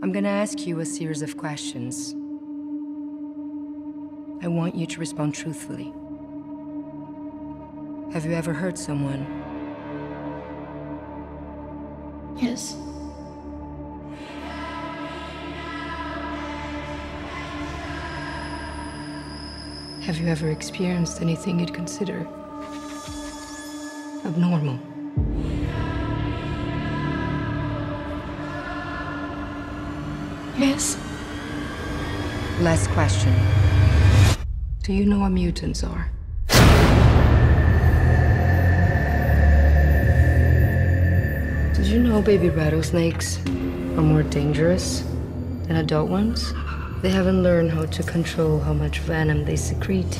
I'm gonna ask you a series of questions. I want you to respond truthfully. Have you ever hurt someone? Yes. Have you ever experienced anything you'd consider abnormal? Yes. Last question. Do you know what mutants are? Did you know baby rattlesnakes are more dangerous than adult ones? They haven't learned how to control how much venom they secrete.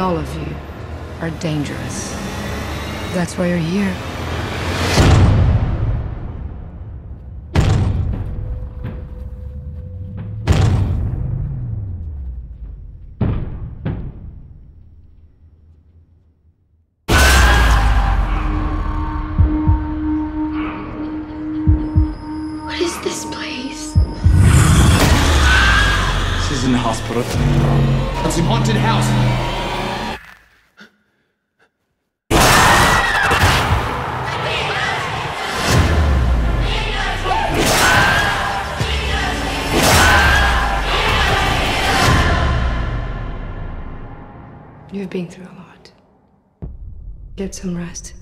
All of you are dangerous. That's why you're here. This place? This isn't a hospital. It's a haunted house. You've been through a lot. Get some rest.